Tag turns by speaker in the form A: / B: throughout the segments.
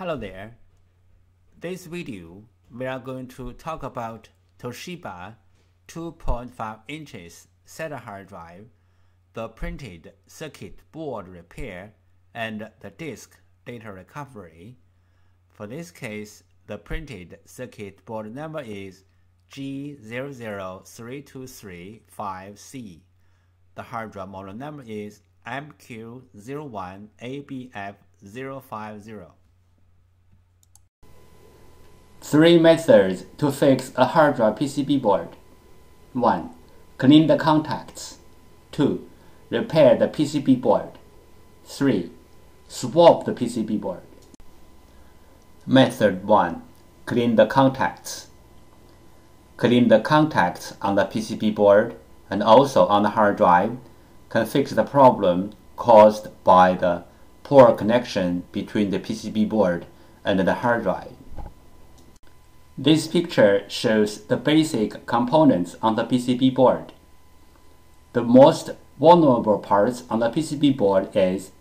A: Hello there. This video we are going to talk about Toshiba 2.5 inches SATA hard drive, the printed circuit board repair, and the disk data recovery. For this case, the printed circuit board number is G00323-5C. The hard drive model number is MQ01ABF050.
B: Three methods to fix a hard drive PCB board. 1. Clean the contacts. 2. Repair the PCB board. 3. Swap the PCB board. Method 1. Clean the contacts. Clean the contacts on the PCB board and also on the hard drive can fix the problem caused by the poor connection between the PCB board and the hard drive. This picture shows the basic components on the PCB board. The most vulnerable parts on the PCB board is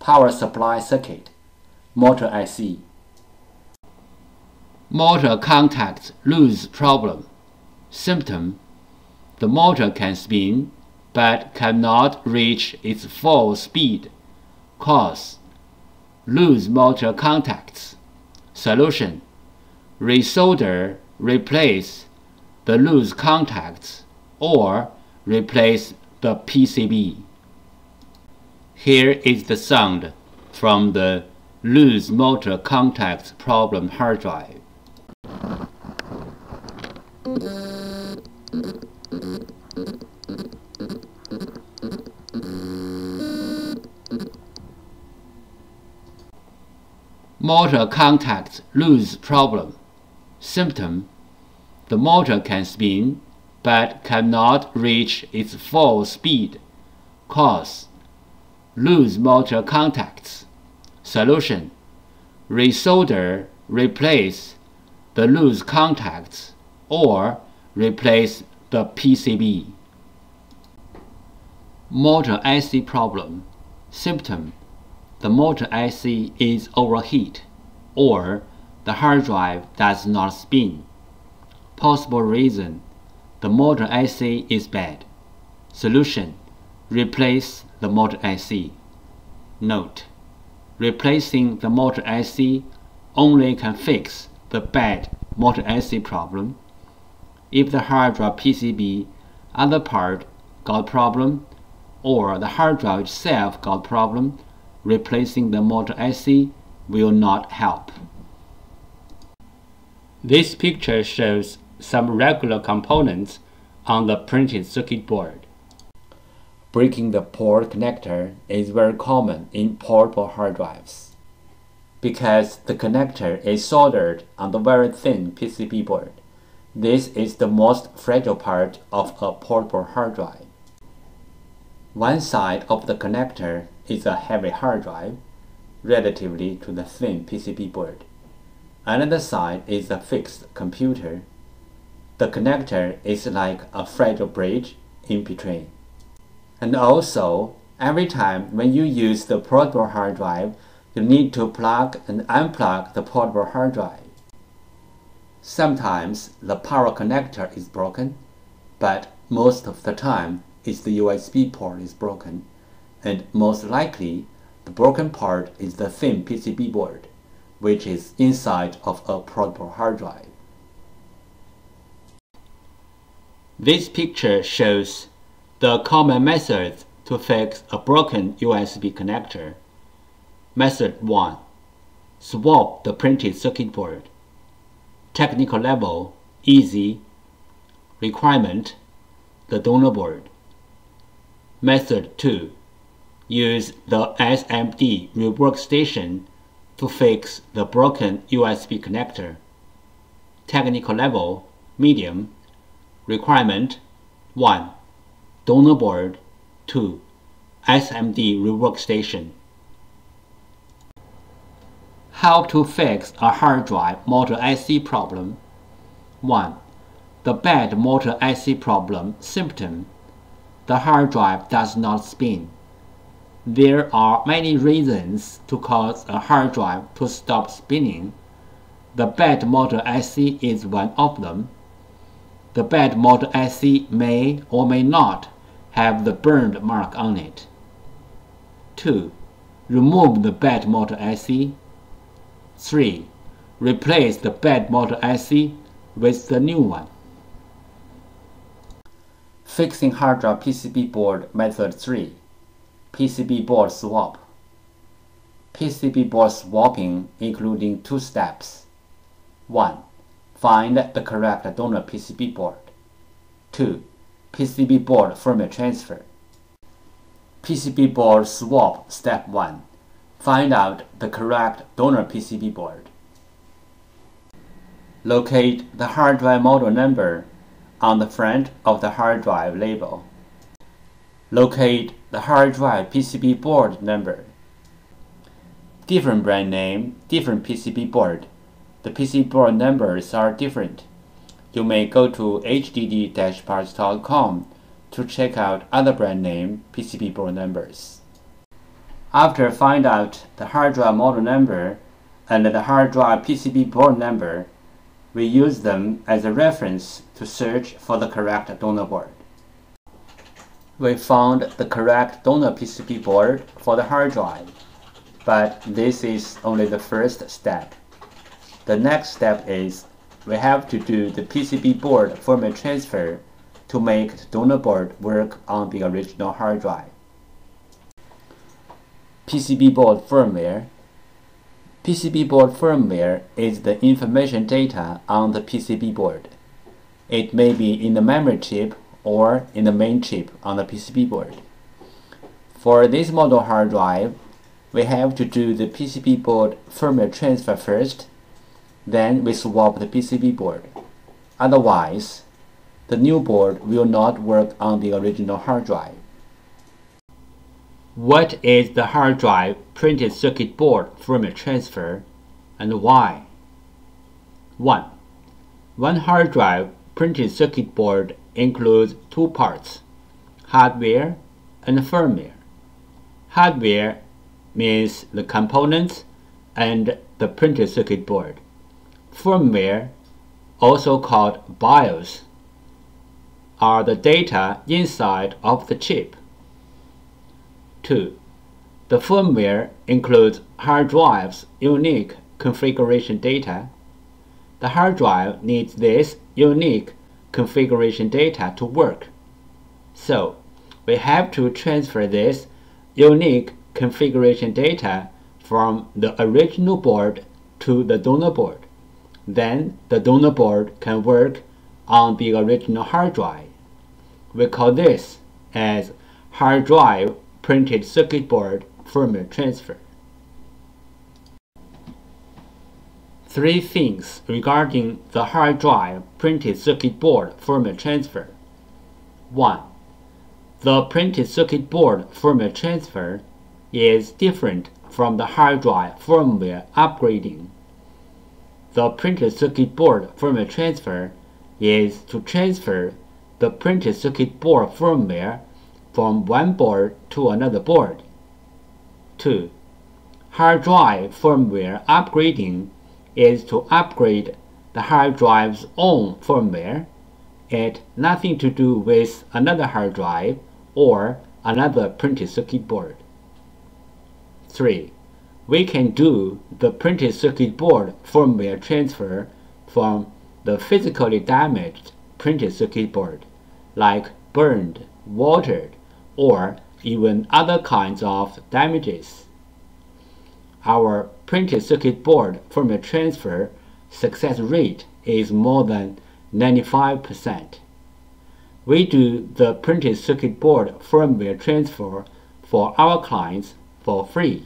B: power supply circuit, motor IC. Motor contact loose problem. Symptom The motor can spin but cannot reach its full speed. Cause Loose motor contacts. Solution resolder replace the loose contacts or replace the PCB. Here is the sound from the loose motor contacts problem hard drive. Motor contacts loose problem. Symptom The motor can spin but cannot reach its full speed. Cause Loose motor contacts. Solution Resolder replace the loose contacts or replace the PCB. Motor IC problem. Symptom The motor IC is overheat or the hard drive does not spin. Possible reason the motor IC is bad. Solution Replace the motor IC. Note Replacing the motor IC only can fix the bad motor IC problem. If the hard drive PCB other part got problem or the hard drive itself got problem, replacing the motor IC will not help. This picture shows some regular components on the printed circuit board. Breaking the port connector is very common in portable hard drives because the connector is soldered on the very thin PCB board. This is the most fragile part of a portable hard drive. One side of the connector is a heavy hard drive relatively to the thin PCB board. Another side is a fixed computer. The connector is like a fragile bridge in between. And also, every time when you use the portable hard drive, you need to plug and unplug the portable hard drive. Sometimes the power connector is broken, but most of the time it's the USB port is broken, and most likely the broken part is the thin PCB board which is inside of a portable hard drive. This picture shows the common methods to fix a broken USB connector. Method 1. Swap the printed circuit board. Technical level, easy. Requirement, the donor board. Method 2. Use the SMD rework station to fix the broken USB connector. Technical level, medium. Requirement 1. Donor board 2. SMD rework station. How to fix a hard drive motor IC problem 1. The bad motor IC problem symptom The hard drive does not spin. There are many reasons to cause a hard drive to stop spinning. The bad motor IC is one of them. The bad motor IC may or may not have the burned mark on it. 2. Remove the bad motor IC. 3. Replace the bad motor IC with the new one.
A: Fixing hard drive PCB board method 3. PCB board swap. PCB board swapping including two steps. 1. Find the correct donor PCB board. 2. PCB board firmware transfer. PCB board swap step 1. Find out the correct donor PCB board. Locate the hard drive model number on the front of the hard drive label. Locate the hard drive PCB board number. Different brand name, different PCB board. The PCB board numbers are different. You may go to hdd-parts.com to check out other brand name PCB board numbers. After find out the hard drive model number and the hard drive PCB board number, we use them as a reference to search for the correct donor board. We found the correct donor PCB board for the hard drive, but this is only the first step. The next step is we have to do the PCB board firmware transfer to make the donor board work on the original hard drive. PCB board firmware PCB board firmware is the information data on the PCB board. It may be in the memory chip or in the main chip on the PCB board. For this model hard drive, we have to do the PCB board firmware transfer first, then we swap the PCB board. Otherwise, the new board will not work on the original hard drive.
B: What is the hard drive printed circuit board firmware transfer and why? 1. One hard drive printed circuit board includes two parts, hardware and firmware. Hardware means the components and the printed circuit board. Firmware, also called BIOS, are the data inside of the chip. 2. The firmware includes hard drive's unique configuration data. The hard drive needs this unique configuration data to work. So, we have to transfer this unique configuration data from the original board to the donor board. Then the donor board can work on the original hard drive. We call this as hard drive printed circuit board firmware transfer. Three things regarding the hard drive printed circuit board firmware transfer. 1. The printed circuit board firmware transfer is different from the hard drive firmware upgrading. The printed circuit board firmware transfer is to transfer the printed circuit board firmware from one board to another board. 2. Hard drive firmware upgrading is to upgrade the hard drive's own firmware. It nothing to do with another hard drive or another printed circuit board. 3. We can do the printed circuit board firmware transfer from the physically damaged printed circuit board, like burned, watered, or even other kinds of damages. Our printed circuit board firmware transfer success rate is more than 95%. We do the printed circuit board firmware transfer for our clients for free.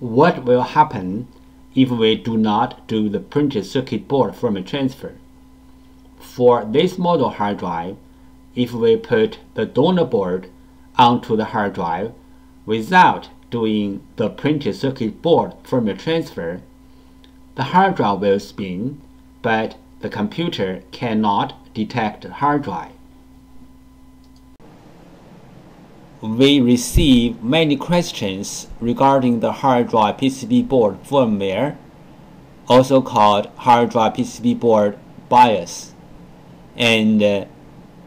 B: What will happen if we do not do the printed circuit board firmware transfer? For this model hard drive, if we put the donor board onto the hard drive without doing the printed circuit board firmware transfer, the hard drive will spin, but the computer cannot detect hard drive.
A: we receive many questions regarding the hard drive PCB board firmware, also called hard drive PCB board BIOS, and uh,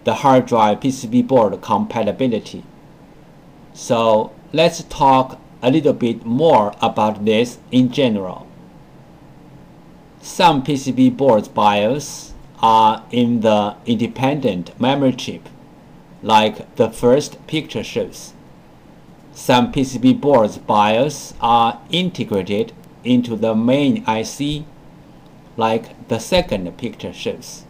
A: the hard drive PCB board compatibility. So let's talk a little bit more about this in general. Some PCB boards BIOS are in the independent memory chip like the first picture shows. Some PCB boards BIOS are integrated into the main IC, like the second picture shows.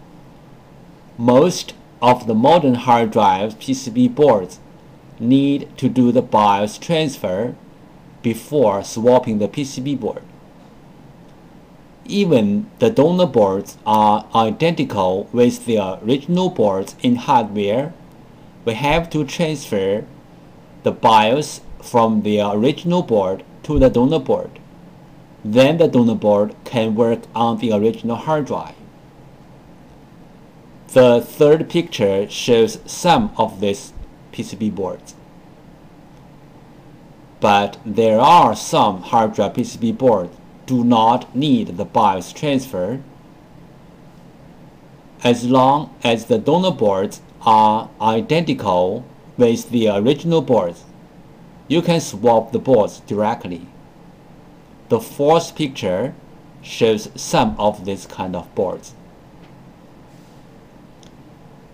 A: Most of the modern hard drive PCB boards need to do the BIOS transfer before swapping the PCB board. Even the donor boards are identical with the original boards in hardware we have to transfer the BIOS from the original board to the donor board. Then the donor board can work on the original hard drive. The third picture shows some of these PCB boards. But there are some hard drive PCB boards do not need the BIOS transfer as long as the donor boards are identical with the original boards. You can swap the boards directly. The fourth picture shows some of these kind of boards.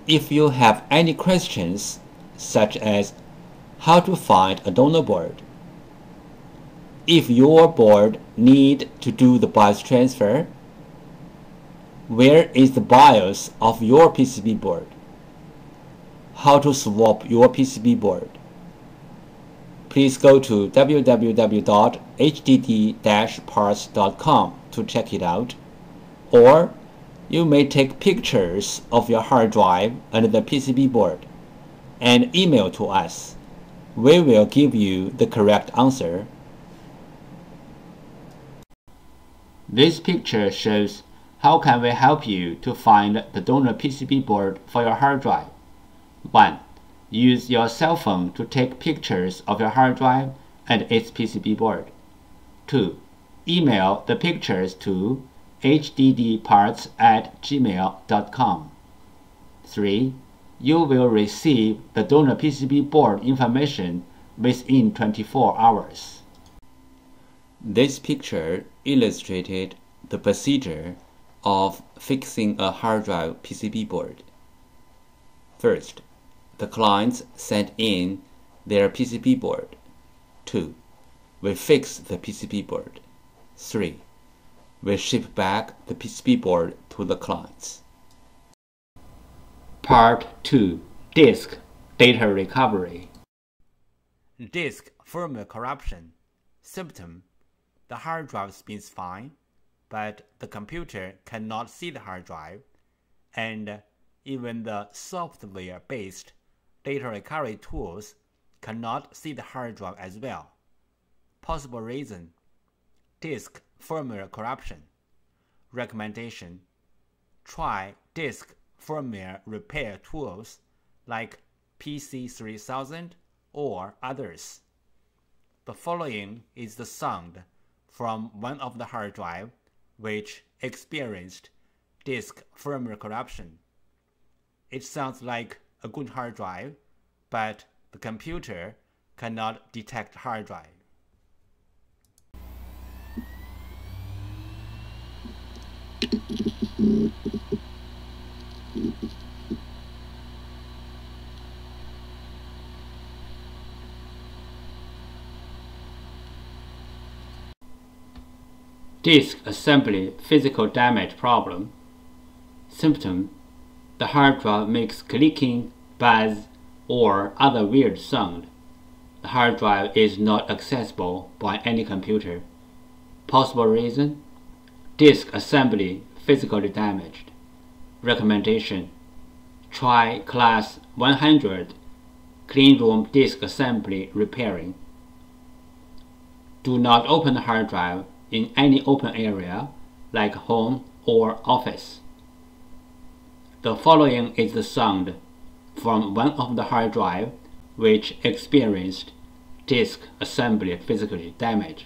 A: If you have any questions, such as how to find a donor board, if your board need to do the BIOS transfer, where is the BIOS of your PCB board? how to swap your PCB board. Please go to www.hdd-parts.com to check it out. Or you may take pictures of your hard drive and the PCB board and email to us. We will give you the correct answer.
B: This picture shows how can we help you to find the donor PCB board for your hard drive. 1. Use your cell phone to take pictures of your hard drive and its PCB board. 2. Email the pictures to hddparts at gmail.com. 3. You will receive the donor PCB board information within 24 hours.
A: This picture illustrated the procedure of fixing a hard drive PCB board. First, the clients send in their PCB board. 2. We fix the PCB board. 3. We ship back the PCB board to the clients.
B: Part 2 Disk Data Recovery
A: Disk firmware corruption. Symptom The hard drive spins fine, but the computer cannot see the hard drive, and even the software based data recovery tools cannot see the hard drive as well. Possible reason disk firmware corruption. Recommendation Try disk firmware repair tools like PC3000 or others. The following is the sound from one of the hard drive which experienced disk firmware corruption. It sounds like a good hard drive, but the computer cannot detect hard drive.
B: Disk assembly physical damage problem. Symptom the hard drive makes clicking, buzz, or other weird sound. The hard drive is not accessible by any computer. Possible reason? Disk assembly physically damaged. Recommendation Try class 100 clean room disk assembly repairing. Do not open the hard drive in any open area like home or office. The following is the sound from one of the hard drive which experienced disk assembly physical damage.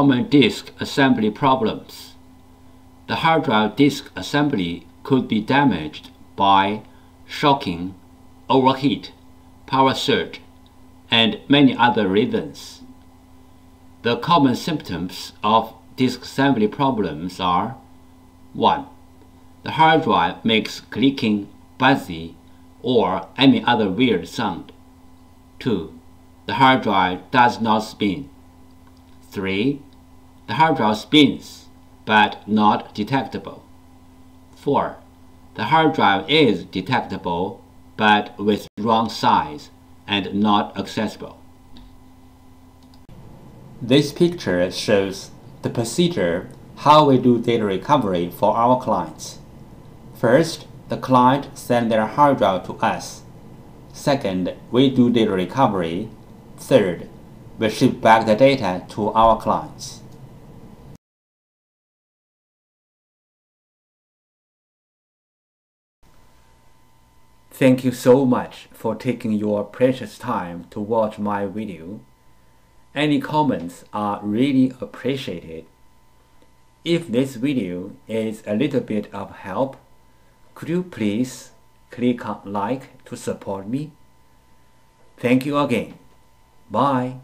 B: Common disk assembly problems. The hard drive disk assembly could be damaged by shocking, overheat, power surge, and many other reasons. The common symptoms of disk assembly problems are 1. The hard drive makes clicking, buzzy, or any other weird sound. 2. The hard drive does not spin. 3. The hard drive spins, but not detectable. 4. The hard drive is detectable, but with wrong size and not accessible. This picture shows the procedure how we do data recovery for our clients. First, the client sends their hard drive to us. Second, we do data recovery. Third, we ship back the data to our clients. Thank you so much for taking your precious time to watch my video. Any comments are really appreciated. If this video is a little bit of help, could you please click on like to support me? Thank you again. Bye.